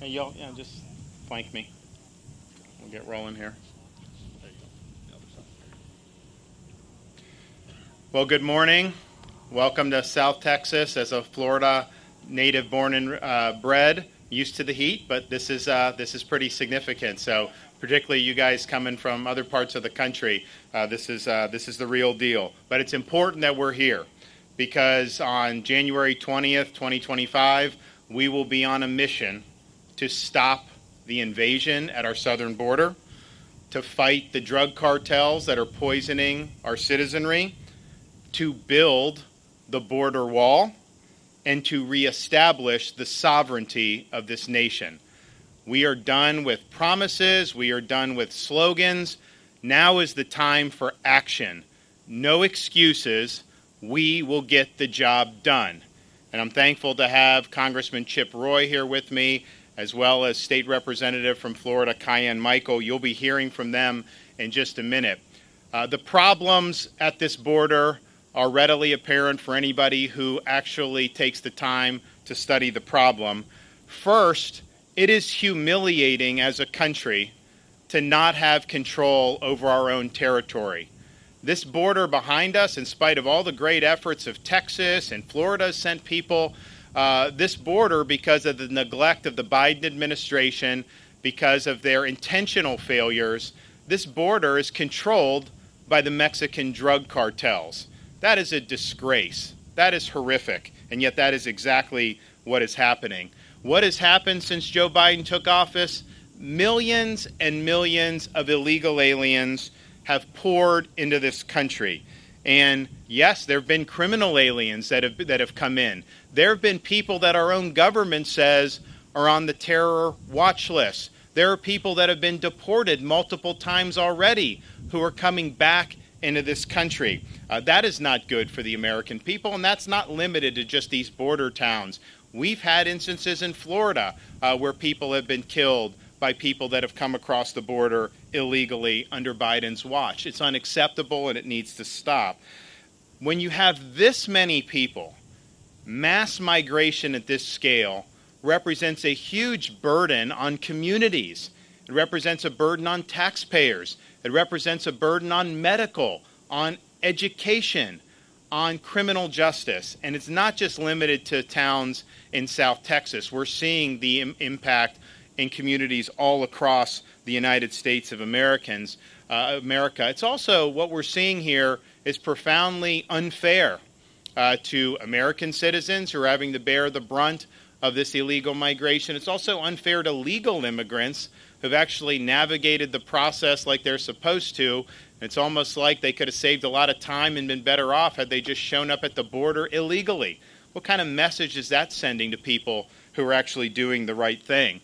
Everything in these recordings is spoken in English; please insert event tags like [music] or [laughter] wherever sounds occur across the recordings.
Hey, y'all, yeah, just flank me. We'll get rolling here. Well, good morning. Welcome to South Texas as a Florida native born and uh, bred, used to the heat, but this is, uh, this is pretty significant. So, particularly you guys coming from other parts of the country, uh, this, is, uh, this is the real deal. But it's important that we're here because on January 20th, 2025, we will be on a mission to stop the invasion at our southern border, to fight the drug cartels that are poisoning our citizenry, to build the border wall, and to reestablish the sovereignty of this nation. We are done with promises, we are done with slogans. Now is the time for action. No excuses. We will get the job done. And I'm thankful to have Congressman Chip Roy here with me as well as State Representative from Florida, Kiyan Michael. You'll be hearing from them in just a minute. Uh, the problems at this border are readily apparent for anybody who actually takes the time to study the problem. First, it is humiliating as a country to not have control over our own territory. This border behind us, in spite of all the great efforts of Texas and Florida, sent people uh, this border, because of the neglect of the Biden administration, because of their intentional failures, this border is controlled by the Mexican drug cartels. That is a disgrace. That is horrific. And yet, that is exactly what is happening. What has happened since Joe Biden took office? Millions and millions of illegal aliens have poured into this country. And yes, there have been criminal aliens that have, that have come in. There have been people that our own government says are on the terror watch list. There are people that have been deported multiple times already who are coming back into this country. Uh, that is not good for the American people, and that's not limited to just these border towns. We've had instances in Florida uh, where people have been killed by people that have come across the border illegally under Biden's watch. It's unacceptable and it needs to stop. When you have this many people, mass migration at this scale represents a huge burden on communities. It represents a burden on taxpayers. It represents a burden on medical, on education, on criminal justice. And it's not just limited to towns in South Texas. We're seeing the Im- impact in communities all across the United States of Americans, uh, America. It's also what we're seeing here is profoundly unfair uh, to American citizens who are having to bear the brunt of this illegal migration. It's also unfair to legal immigrants who've actually navigated the process like they're supposed to. It's almost like they could have saved a lot of time and been better off had they just shown up at the border illegally. What kind of message is that sending to people who are actually doing the right thing?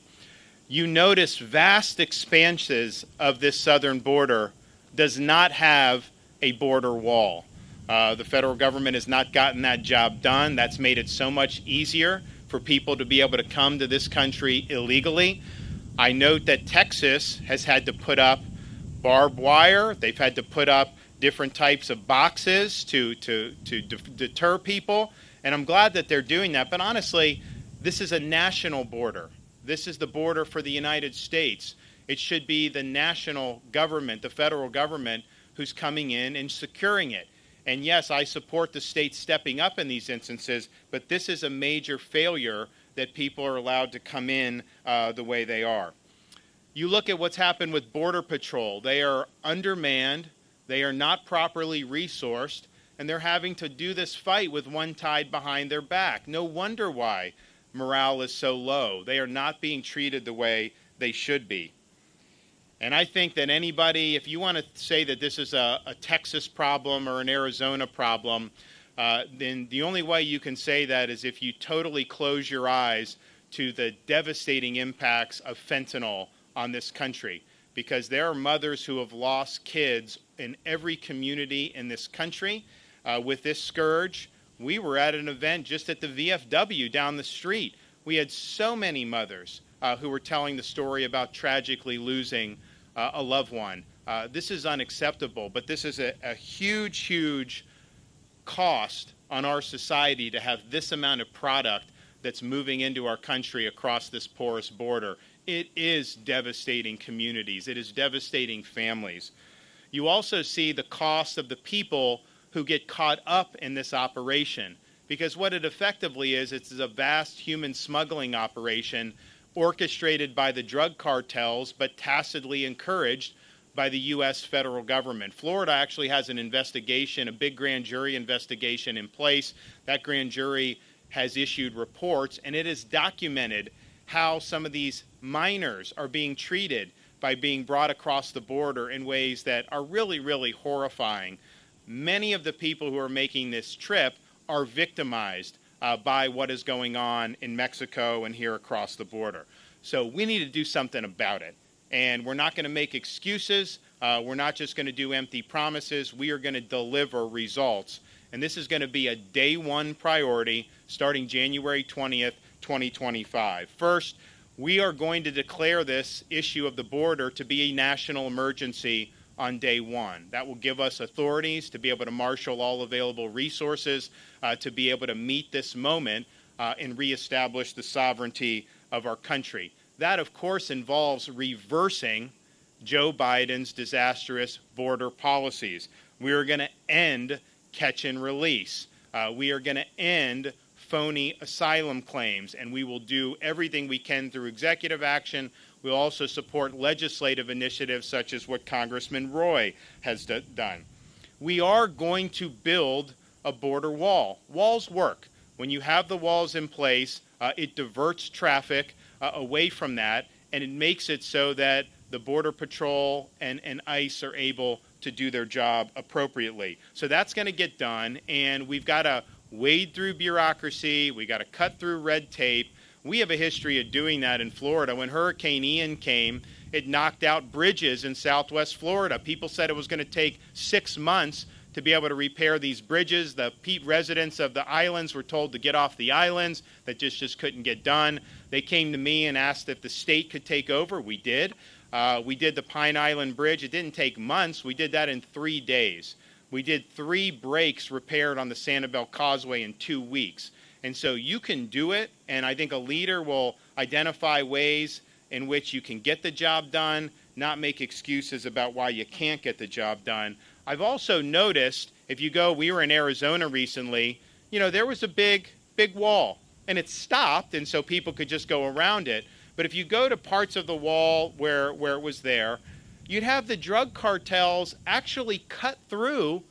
You notice vast expanses of this southern border does not have a border wall. Uh, the federal government has not gotten that job done. That's made it so much easier for people to be able to come to this country illegally. I note that Texas has had to put up barbed wire. They've had to put up different types of boxes to, to, to de- deter people. And I'm glad that they're doing that. But honestly, this is a national border. This is the border for the United States. It should be the national government, the federal government, who's coming in and securing it. And yes, I support the state stepping up in these instances, but this is a major failure that people are allowed to come in uh, the way they are. You look at what's happened with Border Patrol, they are undermanned, they are not properly resourced, and they're having to do this fight with one tied behind their back. No wonder why morale is so low. They are not being treated the way they should be. And I think that anybody, if you want to say that this is a, a Texas problem or an Arizona problem, uh, then the only way you can say that is if you totally close your eyes to the devastating impacts of fentanyl on this country. Because there are mothers who have lost kids in every community in this country uh, with this scourge. We were at an event just at the VFW down the street. We had so many mothers uh, who were telling the story about tragically losing uh, a loved one. Uh, this is unacceptable, but this is a, a huge, huge cost on our society to have this amount of product that's moving into our country across this porous border. It is devastating communities, it is devastating families. You also see the cost of the people who get caught up in this operation. Because what it effectively is, it's a vast human smuggling operation orchestrated by the drug cartels, but tacitly encouraged by the U.S. federal government. Florida actually has an investigation, a big grand jury investigation in place. That grand jury has issued reports, and it has documented how some of these minors are being treated by being brought across the border in ways that are really, really horrifying. Many of the people who are making this trip are victimized uh, by what is going on in Mexico and here across the border. So we need to do something about it. And we're not going to make excuses. Uh, we're not just going to do empty promises. We are going to deliver results. And this is going to be a day one priority starting January 20th, 2025. First, we are going to declare this issue of the border to be a national emergency on day one. That will give us authorities to be able to marshal all available resources uh, to be able to meet this moment uh, and reestablish the sovereignty of our country. That, of course, involves reversing Joe Biden's disastrous border policies. We are going to end catch and release. Uh, we are going to end phony asylum claims, and we will do everything we can through executive action. We'll also support legislative initiatives such as what Congressman Roy has d- done. We are going to build a border wall. Walls work. When you have the walls in place, uh, it diverts traffic uh, away from that, and it makes it so that the Border Patrol and, and ICE are able to do their job appropriately. So that's going to get done, and we've got to wade through bureaucracy, we got to cut through red tape. We have a history of doing that in Florida. When Hurricane Ian came, it knocked out bridges in southwest Florida. People said it was going to take six months to be able to repair these bridges. The residents of the islands were told to get off the islands. That just, just couldn't get done. They came to me and asked if the state could take over. We did. Uh, we did the Pine Island Bridge. It didn't take months. We did that in three days. We did three breaks repaired on the Sanibel Causeway in two weeks. And so you can do it, and I think a leader will identify ways in which you can get the job done, not make excuses about why you can't get the job done. I've also noticed if you go, we were in Arizona recently, you know, there was a big, big wall, and it stopped, and so people could just go around it. But if you go to parts of the wall where, where it was there, you'd have the drug cartels actually cut through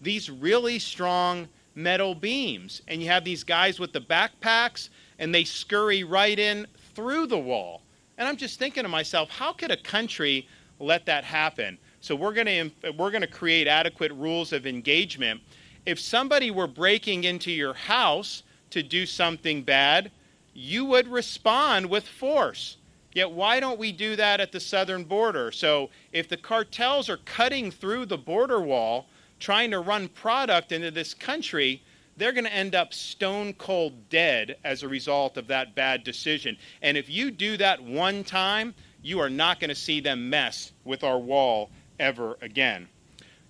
these really strong metal beams. And you have these guys with the backpacks, and they scurry right in through the wall. And I'm just thinking to myself, how could a country let that happen? So we're going to we're going to create adequate rules of engagement. If somebody were breaking into your house to do something bad, you would respond with force. Yet, why don't we do that at the southern border? So, if the cartels are cutting through the border wall, trying to run product into this country, they're going to end up stone cold dead as a result of that bad decision. And if you do that one time, you are not going to see them mess with our wall ever again.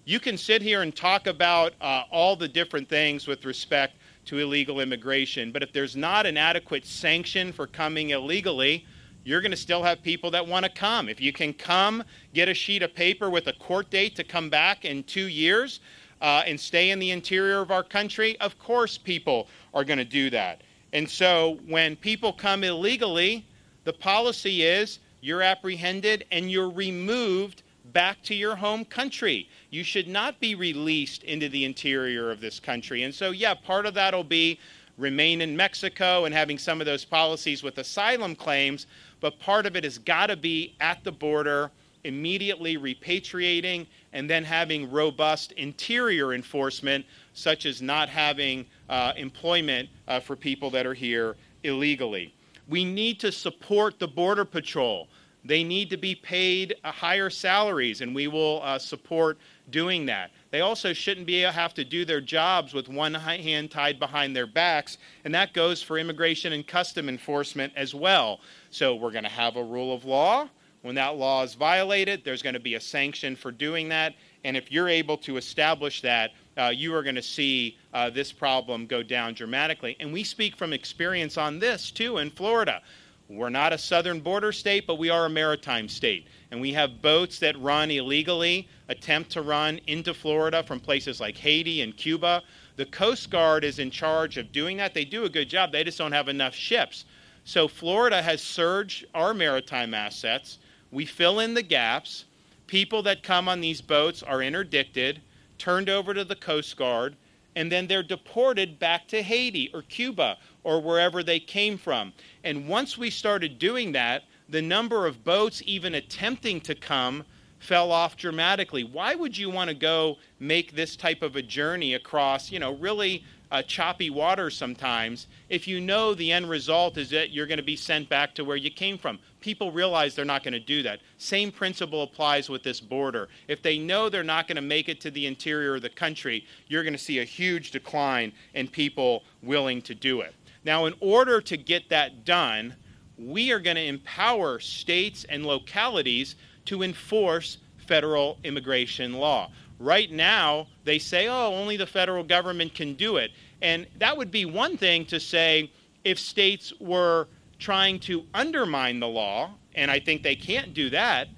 You can sit here and talk about uh, all the different things with respect to illegal immigration, but if there's not an adequate sanction for coming illegally, you're going to still have people that want to come. If you can come, get a sheet of paper with a court date to come back in two years uh, and stay in the interior of our country, of course people are going to do that. And so when people come illegally, the policy is you're apprehended and you're removed back to your home country. You should not be released into the interior of this country. And so, yeah, part of that will be remain in Mexico and having some of those policies with asylum claims, but part of it has got to be at the border, immediately repatriating, and then having robust interior enforcement, such as not having uh, employment uh, for people that are here illegally. We need to support the Border Patrol. They need to be paid uh, higher salaries, and we will uh, support doing that. They also shouldn't be have to do their jobs with one hand tied behind their backs, and that goes for immigration and custom enforcement as well. So we're going to have a rule of law. When that law is violated, there's going to be a sanction for doing that, and if you're able to establish that, uh, you are going to see uh, this problem go down dramatically. And we speak from experience on this too in Florida. We're not a southern border state, but we are a maritime state. And we have boats that run illegally, attempt to run into Florida from places like Haiti and Cuba. The Coast Guard is in charge of doing that. They do a good job, they just don't have enough ships. So Florida has surged our maritime assets. We fill in the gaps. People that come on these boats are interdicted, turned over to the Coast Guard, and then they're deported back to Haiti or Cuba or wherever they came from. And once we started doing that, the number of boats even attempting to come fell off dramatically. Why would you want to go make this type of a journey across, you know, really uh, choppy water sometimes if you know the end result is that you're going to be sent back to where you came from. People realize they're not going to do that. Same principle applies with this border. If they know they're not going to make it to the interior of the country, you're going to see a huge decline in people willing to do it. Now, in order to get that done, we are going to empower states and localities to enforce federal immigration law. Right now, they say, oh, only the federal government can do it. And that would be one thing to say if states were trying to undermine the law, and I think they can't do that,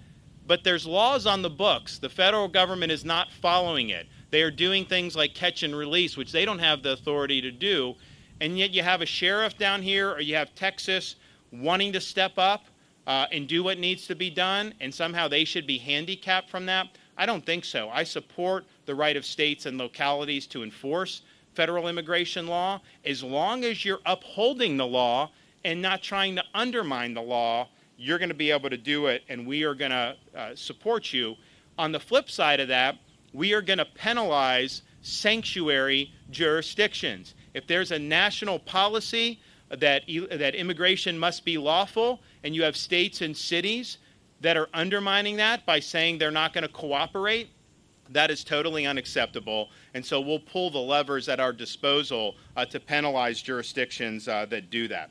but there's laws on the books. The federal government is not following it. They are doing things like catch and release, which they don't have the authority to do. And yet you have a sheriff down here, or you have Texas wanting to step up uh, and do what needs to be done, and somehow they should be handicapped from that. I don't think so. I support the right of states and localities to enforce federal immigration law as long as you're upholding the law and not trying to undermine the law. You're going to be able to do it, and we are going to uh, support you. On the flip side of that, we are going to penalize sanctuary jurisdictions. If there's a national policy that, that immigration must be lawful, and you have states and cities that are undermining that by saying they're not going to cooperate, that is totally unacceptable. And so we'll pull the levers at our disposal uh, to penalize jurisdictions uh, that do that.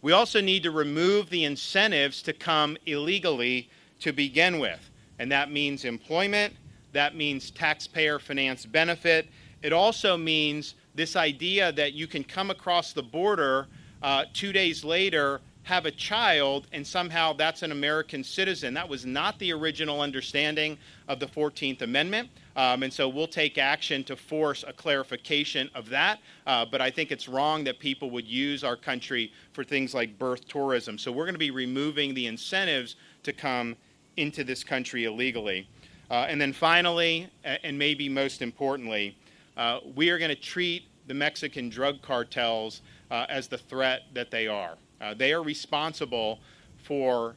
We also need to remove the incentives to come illegally to begin with. And that means employment, that means taxpayer financed benefit. It also means this idea that you can come across the border uh, two days later have a child and somehow that's an American citizen. That was not the original understanding of the 14th Amendment. Um, and so we'll take action to force a clarification of that. Uh, but I think it's wrong that people would use our country for things like birth tourism. So we're going to be removing the incentives to come into this country illegally. Uh, and then finally, and maybe most importantly, uh, we are going to treat the Mexican drug cartels uh, as the threat that they are. Uh, they are responsible for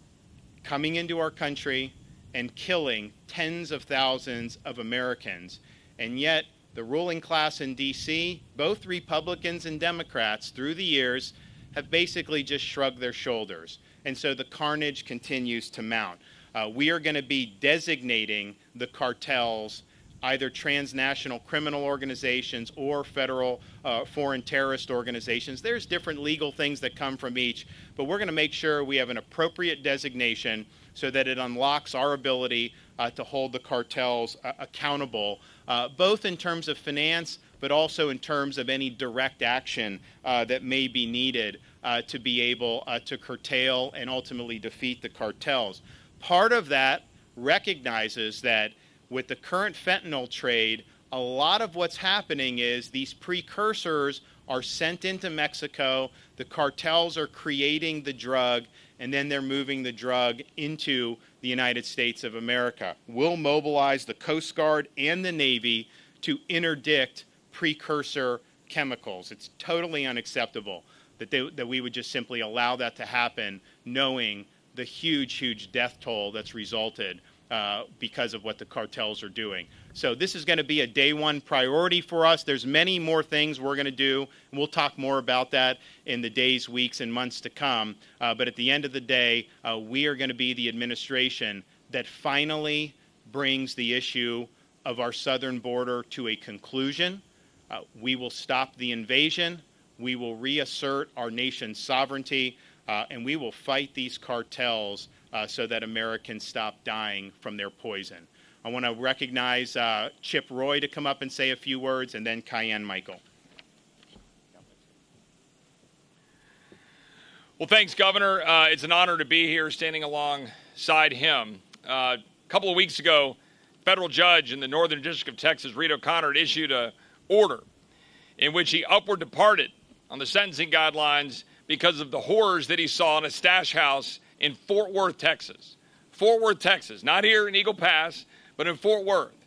coming into our country and killing tens of thousands of Americans. And yet, the ruling class in D.C., both Republicans and Democrats through the years, have basically just shrugged their shoulders. And so the carnage continues to mount. Uh, we are going to be designating the cartels either transnational criminal organizations or federal uh, foreign terrorist organizations. There's different legal things that come from each, but we're going to make sure we have an appropriate designation so that it unlocks our ability uh, to hold the cartels uh, accountable, uh, both in terms of finance, but also in terms of any direct action uh, that may be needed uh, to be able to curtail and ultimately defeat the cartels. Part of that recognizes that with the current fentanyl trade, a lot of what's happening is these precursors are sent into Mexico, the cartels are creating the drug, and then they're moving the drug into the United States of America. We'll mobilize the Coast Guard and the Navy to interdict precursor chemicals. It's totally unacceptable that, they, that we would just simply allow that to happen, knowing the huge, huge death toll that's resulted uh, because of what the cartels are doing. So this is going to be a day one priority for us. There's many more things we're going to do, and we'll talk more about that in the days, weeks, and months to come. Uh, but at the end of the day, uh, we are going to be the administration that finally brings the issue of our southern border to a conclusion. Uh, we will stop the invasion. We will reassert our nation's sovereignty, uh, and we will fight these cartels uh, so that Americans stop dying from their poison. I want to recognize uh, Chip Roy to come up and say a few words, and then Kiyan Michael. Well, thanks, Governor. Uh, it's an honor to be here standing alongside him. Uh, a couple of weeks ago, federal judge in the Northern District of Texas, Reed O'Connor, issued an order in which he upward departed on the sentencing guidelines because of the horrors that he saw in a stash house in Fort Worth, Texas. Fort Worth, Texas, not here in Eagle Pass, but in Fort Worth,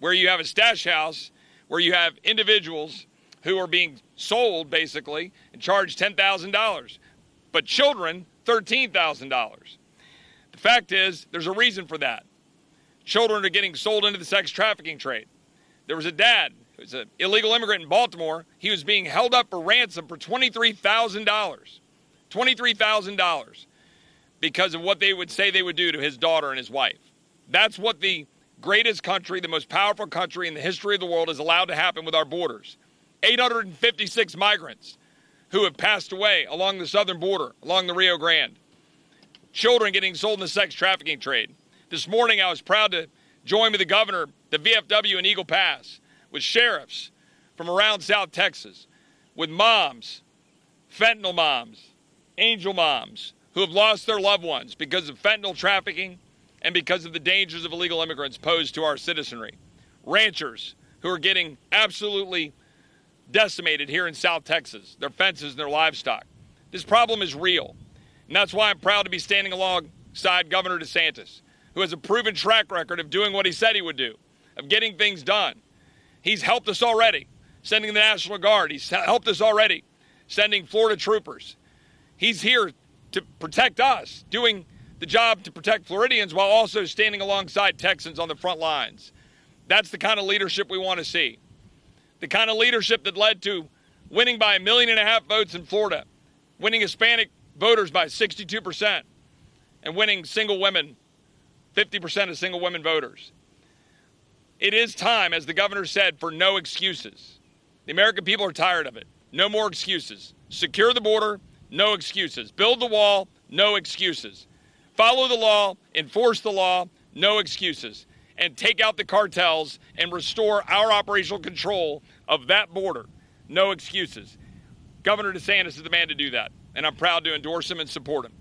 where you have a stash house where you have individuals who are being sold basically and charged $10,000, but children $13,000. The fact is, there's a reason for that. Children are getting sold into the sex trafficking trade. There was a dad who's an illegal immigrant in Baltimore. He was being held up for ransom for $23,000. $23,000 because of what they would say they would do to his daughter and his wife. That's what the greatest country, the most powerful country in the history of the world, has allowed to happen with our borders. 856 migrants who have passed away along the southern border, along the Rio Grande. Children getting sold in the sex trafficking trade. This morning, I was proud to join with the governor, the VFW in Eagle Pass, with sheriffs from around South Texas, with moms, fentanyl moms, angel moms, who have lost their loved ones because of fentanyl trafficking and because of the dangers of illegal immigrants posed to our citizenry. Ranchers who are getting absolutely decimated here in South Texas, their fences and their livestock. This problem is real. And that's why I'm proud to be standing alongside Governor DeSantis who has a proven track record of doing what he said he would do, of getting things done. He's helped us already, sending the National Guard. He's helped us already, sending Florida troopers. He's here to protect us, doing the job to protect Floridians while also standing alongside Texans on the front lines. That's the kind of leadership we want to see. The kind of leadership that led to winning by a million and a half votes in Florida, winning Hispanic voters by 62%, and winning single women 50% of single women voters. It is time, as the governor said, for no excuses. The American people are tired of it. No more excuses. Secure the border, no excuses. Build the wall, no excuses. Follow the law, enforce the law, no excuses. And take out the cartels and restore our operational control of that border, no excuses. Governor DeSantis is the man to do that, and I'm proud to endorse him and support him.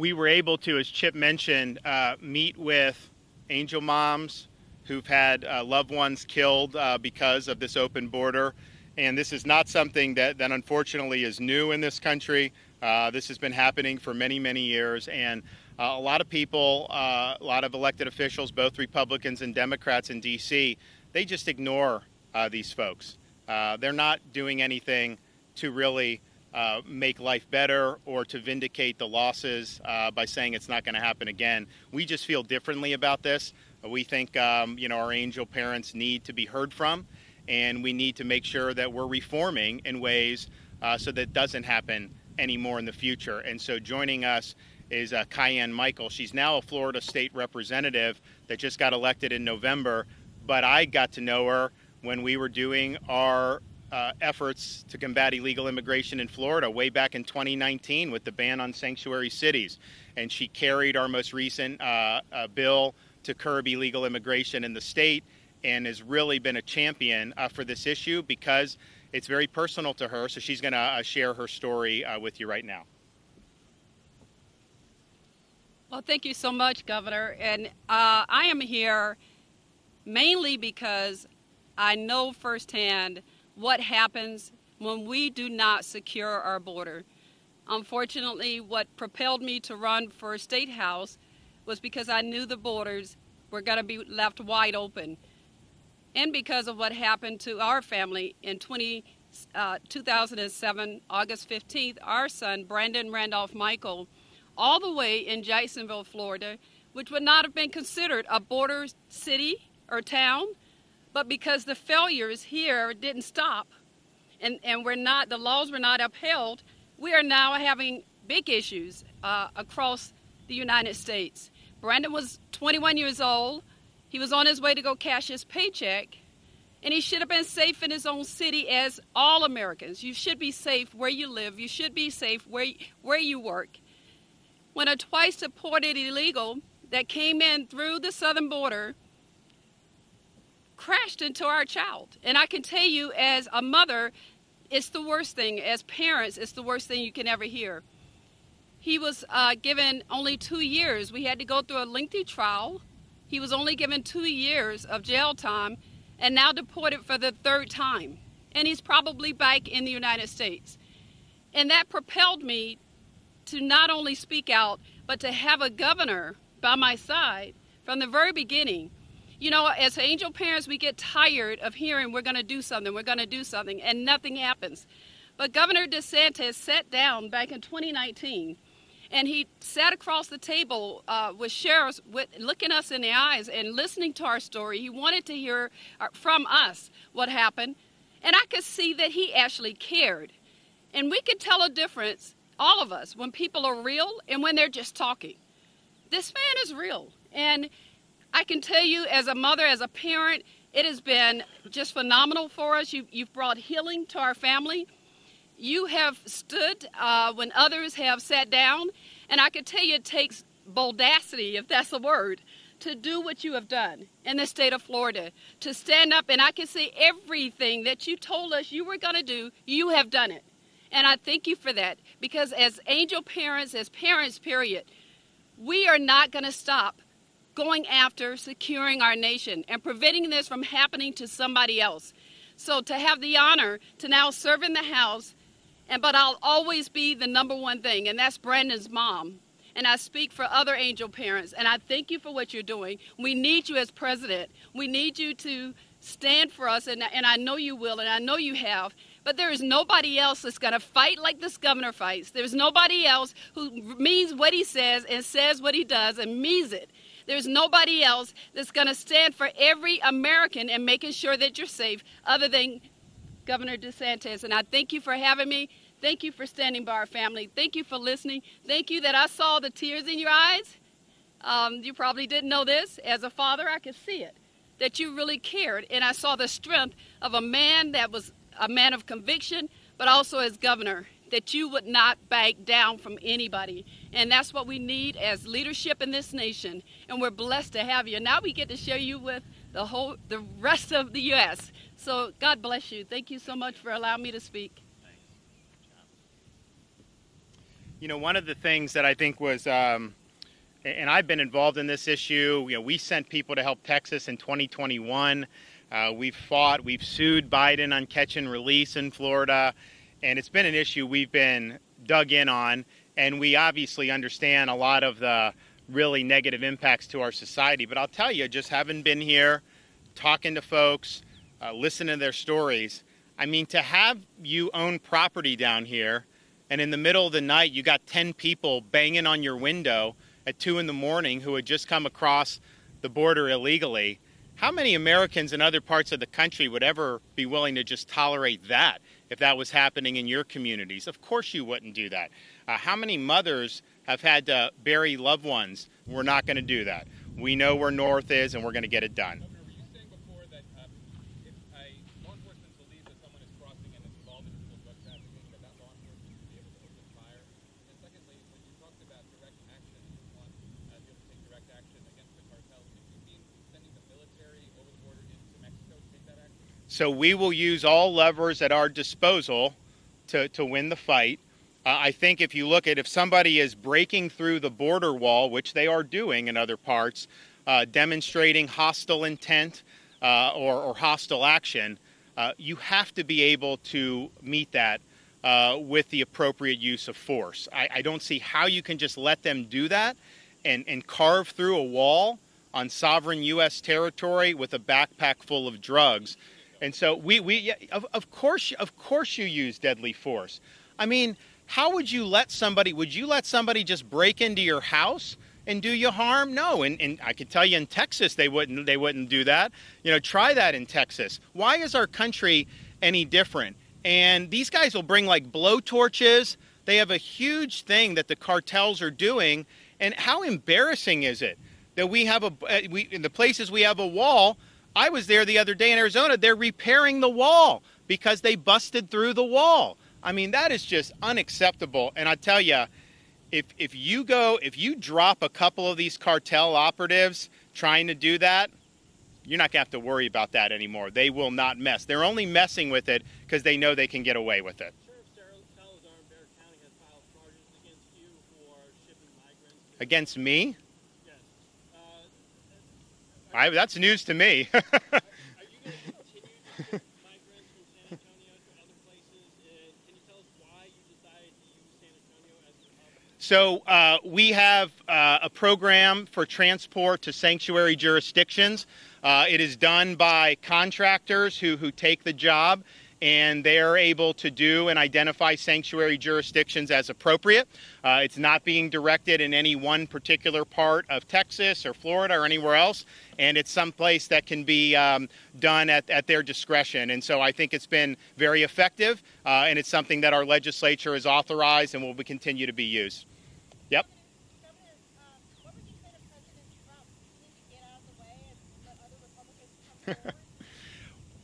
we were able to, as Chip mentioned, uh, meet with angel moms who've had uh, loved ones killed uh, because of this open border. And this is not something that, that unfortunately is new in this country. Uh, this has been happening for many, many years. And uh, a lot of people, uh, a lot of elected officials, both Republicans and Democrats in D.C., they just ignore these folks. they're not doing anything to really uh, make life better or to vindicate the losses uh, by saying it's not going to happen again. We just feel differently about this. We think um, you know our angel parents need to be heard from, and we need to make sure that we're reforming in ways uh, so that doesn't happen anymore in the future. And so joining us is uh, Kiyan Michael. She's now a Florida state representative that just got elected in November, but I got to know her when we were doing our uh, efforts to combat illegal immigration in Florida way back in 2019 with the ban on sanctuary cities. And she carried our most recent uh, uh, bill to curb illegal immigration in the state and has really been a champion uh, for this issue because it's very personal to her. So she's going to uh, share her story uh, with you right now. Well, thank you so much, Governor. And I am here mainly because I know firsthand what happens when we do not secure our border. Unfortunately, what propelled me to run for state house was because I knew the borders were going to be left wide open. And because of what happened to our family in 20, uh, 2007, August 15th, our son, Brandon Randolph Michael, all the way in Jacksonville, Florida, which would not have been considered a border city or town, but because the failures here didn't stop and, and we're not, the laws were not upheld, we are now having big issues uh, across the United States. Brandon was 21 years old. He was on his way to go cash his paycheck, and he should have been safe in his own city as all Americans. You should be safe where you live. You should be safe where, where you work. when a twice deported illegal that came in through the southern border crashed into our child. And I can tell you, as a mother, it's the worst thing. As parents, it's the worst thing you can ever hear. He was uh, given only two years. We had to go through a lengthy trial. He was only given two years of jail time and now deported for the third time. And he's probably back in the United States. And that propelled me to not only speak out, but to have a governor by my side from the very beginning. You know, as angel parents, we get tired of hearing we're going to do something, we're going to do something, and nothing happens. But Governor DeSantis sat down back in 2019 and he sat across the table uh, with sheriffs, with, looking us in the eyes and listening to our story. He wanted to hear uh, from us what happened, and I could see that he actually cared. And we could tell a difference, all of us, when people are real and when they're just talking. This man is real, and I can tell you, as a mother, as a parent, it has been just phenomenal for us. You, you've brought healing to our family. You have stood uh, when others have sat down, and I can tell you it takes boldacity, if that's a word, to do what you have done in the state of Florida, to stand up, and I can say everything that you told us you were going to do, you have done it. And I thank you for that because as angel parents, as parents, period, we are not going to stop going after securing our nation and preventing this from happening to somebody else. So to have the honor to now serve in the House and but I'll always be the number one thing, and that's Brandon's mom. And I speak for other angel parents, and I thank you for what you're doing. We need you as president. We need you to stand for us, and, and I know you will, and I know you have. But there is nobody else that's going to fight like this governor fights. There's nobody else who means what he says and says what he does and means it. There's nobody else that's going to stand for every American and making sure that you're safe other than Governor DeSantis. And I thank you for having me. Thank you for standing by our family. Thank you for listening. Thank you that I saw the tears in your eyes. Um, you probably didn't know this. As a father, I could see it, that you really cared. And I saw the strength of a man that was a man of conviction, but also as governor, that you would not back down from anybody. And that's what we need as leadership in this nation. And we're blessed to have you. Now we get to share you with the whole, the rest of the U.S. So God bless you. Thank you so much for allowing me to speak. You know, one of the things that I think was, um, and I've been involved in this issue. You know, we sent people to help Texas in 2021. Uh, we've fought, we've sued Biden on catch and release in Florida, and it's been an issue we've been dug in on. And we obviously understand a lot of the really negative impacts to our society. But I'll tell you, just having been here, talking to folks, uh, listen to their stories. I mean, to have you own property down here, and in the middle of the night, you got 10 people banging on your window at 2 in the morning who had just come across the border illegally. How many Americans in other parts of the country would ever be willing to just tolerate that if that was happening in your communities? Of course, you wouldn't do that. Uh, how many mothers have had to bury loved ones? We're not going to do that. We know where North is, and we're going to get it done. So we will use all levers at our disposal to, to win the fight. Uh, I think if you look at if somebody is breaking through the border wall, which they are doing in other parts, uh, demonstrating hostile intent uh, or, or, hostile action, uh, you have to be able to meet that uh, with the appropriate use of force. I, I, don't see how you can just let them do that and, and carve through a wall on sovereign U.S. territory with a backpack full of drugs and so we, we yeah, of, of course, of course you use deadly force. I mean, how would you let somebody, would you let somebody just break into your house and do you harm? No. And, and I could tell you in Texas, they wouldn't, they wouldn't do that. You know, try that in Texas. Why is our country any different? And these guys will bring like blow torches. They have a huge thing that the cartels are doing. And how embarrassing is it that we have a, uh, we, in the places we have a wall, I was there the other day in Arizona. They're repairing the wall because they busted through the wall. I mean, that is just unacceptable. And I tell you, if if you go if you drop a couple of these cartel operatives trying to do that, you're not gonna have to worry about that anymore. They will not mess. They're only messing with it because they know they can get away with it. Sheriff Salazar in Bexar County has filed charges against you for shipping migrants. to- Against me, Yes. Uh, I, that's news to me. [laughs] are you going to continue to ship migrants from San Antonio to other places? And can you tell us why you decided to use San Antonio as your hub? So uh, we have uh, a program for transport to sanctuary jurisdictions. Uh, it is done by contractors who, who take the job and they are able to do and identify sanctuary jurisdictions as appropriate. Uh, it's not being directed in any one particular part of Texas or Florida or anywhere else, and it's someplace that can be um, done at, at their discretion. And so I think it's been very effective, uh, and it's something that our legislature has authorized and will be, continue to be used. Yep. [laughs]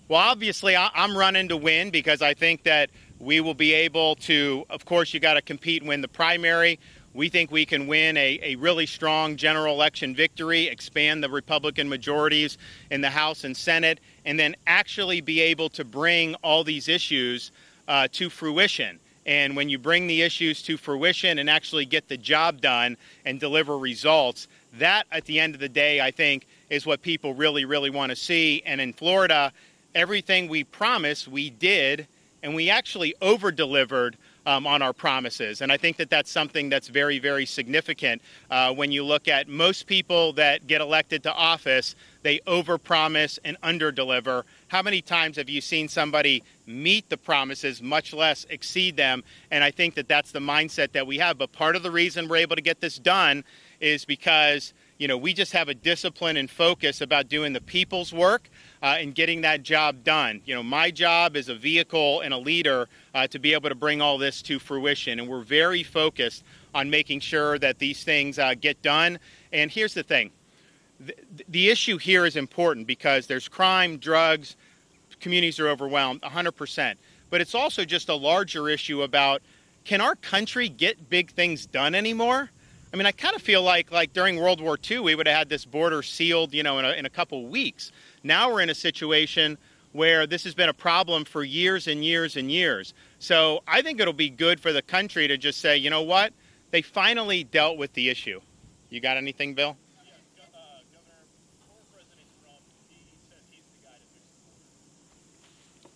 Well, obviously, I- I'm running to win because I think that we will be able to, of course, you got to compete and win the primary. We think we can win a, a really strong general election victory, expand the Republican majorities in the House and Senate, and then actually be able to bring all these issues uh, to fruition. And when you bring the issues to fruition and actually get the job done and deliver results, that at the end of the day, I think, is what people really, really want to see. And in Florida, everything we promised, we did, and we actually over delivered um, on our promises. And I think that that's something that's very, very significant uh, when you look at most people that get elected to office, they overpromise and underdeliver. How many times have you seen somebody meet the promises, much less exceed them? And I think that that's the mindset that we have. But part of the reason we're able to get this done is because you know we just have a discipline and focus about doing the people's work uh, and getting that job done. You know, my job is a vehicle and a leader uh, to be able to bring all this to fruition, and we're very focused on making sure that these things uh, get done. And here's the thing: the, the issue here is important because there's crime, drugs, communities are overwhelmed, 100%. But it's also just a larger issue about can our country get big things done anymore? I mean, I kind of feel like like during World War II, we would have had this border sealed, you know, in a, in a couple weeks. Now we're in a situation where this has been a problem for years and years and years. So I think it'll be good for the country to just say, you know what, they finally dealt with the issue. You got anything, Bill? Yeah, Go- uh, Governor, former President Trump, he says he's the guy to fix the border.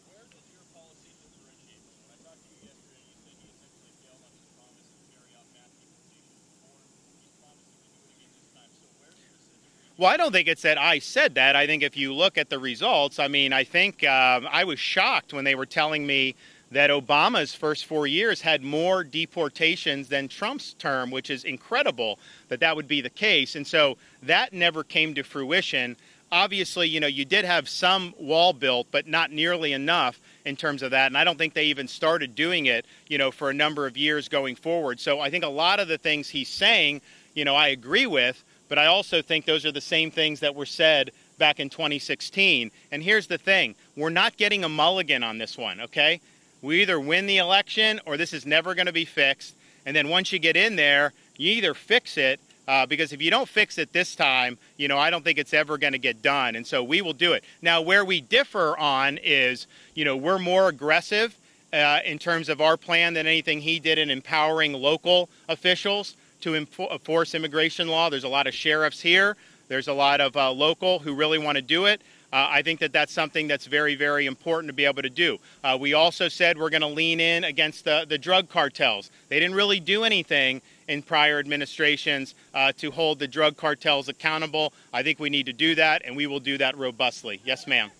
Where does your policy differentiate? When I talked to you yesterday, you said he essentially failed on his promise to carry out mass deportations before. He's promising to do it again this time. So where specifically? Well, I don't think it's that I said that. I think if you look at the results, I mean, I think um, I was shocked when they were telling me that Obama's first four years had more deportations than Trump's term, which is incredible that that would be the case. And so that never came to fruition. Obviously, you know, you did have some wall built, but not nearly enough in terms of that. And I don't think they even started doing it, you know, for a number of years going forward. So I think a lot of the things he's saying, you know, I agree with, but I also think those are the same things that were said back in 2016. And here's the thing we're not getting a mulligan on this one, okay? We either win the election or this is never going to be fixed. And then once you get in there, you either fix it uh, because if you don't fix it this time, you know, I don't think it's ever going to get done. And so we will do it. Now, where we differ on is, you know, we're more aggressive uh, in terms of our plan than anything he did in empowering local officials to enforce immigration law. There's a lot of sheriffs here. There's a lot of uh, local who really want to do it. Uh, I think that that's something that's very, very important to be able to do. Uh, we also said we're going to lean in against the, the drug cartels. They didn't really do anything in prior administrations uh, to hold the drug cartels accountable. I think we need to do that, and we will do that robustly. Yes, ma'am.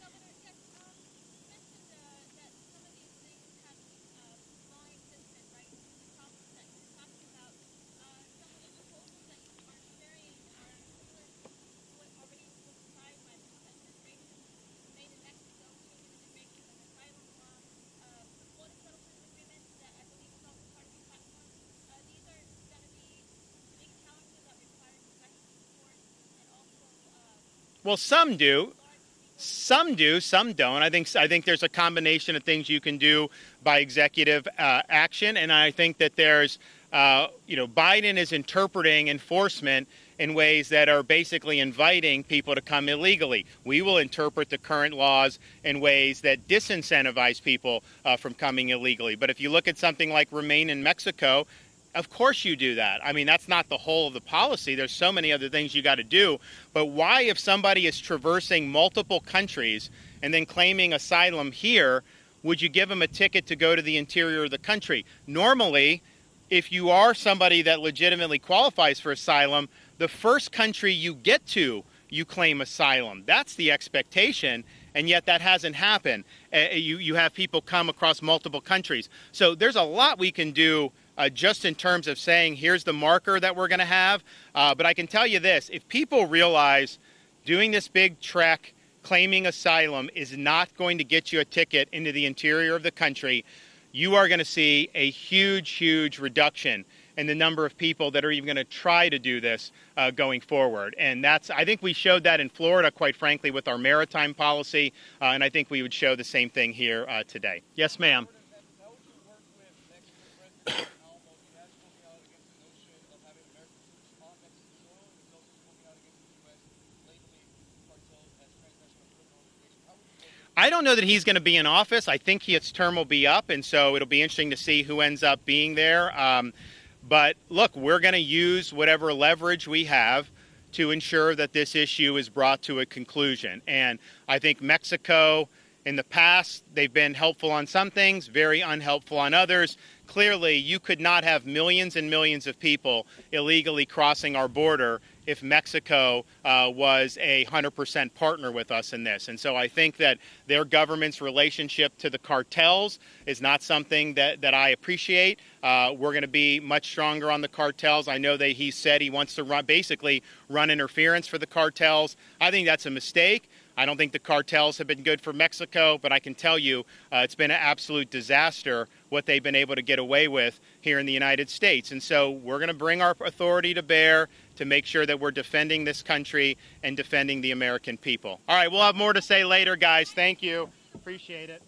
Well, some do. Some do, some don't. I think I think there's a combination of things you can do by executive uh, action, and I think that there's uh, you know, Biden is interpreting enforcement in ways that are basically inviting people to come illegally. We will interpret the current laws in ways that disincentivize people uh, from coming illegally. But if you look at something like Remain in Mexico, of course you do that. I mean, that's not the whole of the policy. There's so many other things you got to do. But why, if somebody is traversing multiple countries and then claiming asylum here, would you give them a ticket to go to the interior of the country? Normally, if you are somebody that legitimately qualifies for asylum, the first country you get to, you claim asylum. That's the expectation, and yet that hasn't happened. Uh, you, you have people come across multiple countries. So there's a lot we can do uh, just in terms of saying, here's the marker that we're going to have. Uh, but I can tell you this if people realize doing this big trek, claiming asylum, is not going to get you a ticket into the interior of the country, you are going to see a huge, huge reduction in the number of people that are even going to try to do this uh, going forward. And that's, I think we showed that in Florida, quite frankly, with our maritime policy, uh, and I think we would show the same thing here uh, today. Yes, ma'am. How would you work with Mexican President AMLO? He has spoken out against the notion of having American troops on Mexican soil. He's also spoken out against the U.S. labeling cartels as transnational criminal organizations. How would you work with I don't know that he's going to be in office. I think his term will be up, and so it'll be interesting to see who ends up being there. Um, but look, we're going to use whatever leverage we have to ensure that this issue is brought to a conclusion. And I think Mexico, in the past, they've been helpful on some things, very unhelpful on others. Clearly, you could not have millions and millions of people illegally crossing our border if Mexico uh, was a 100% partner with us in this. And so I think that their government's relationship to the cartels is not something that, that I appreciate. Uh, we're going to be much stronger on the cartels. I know that he said he wants to run, basically run interference for the cartels. I think that's a mistake. I don't think the cartels have been good for Mexico, but I can tell you uh, it's been an absolute disaster what they've been able to get away with here in the United States. And so we're going to bring our authority to bear to make sure that we're defending this country and defending the American people. All right, we'll have more to say later, guys. Thank you. Appreciate it.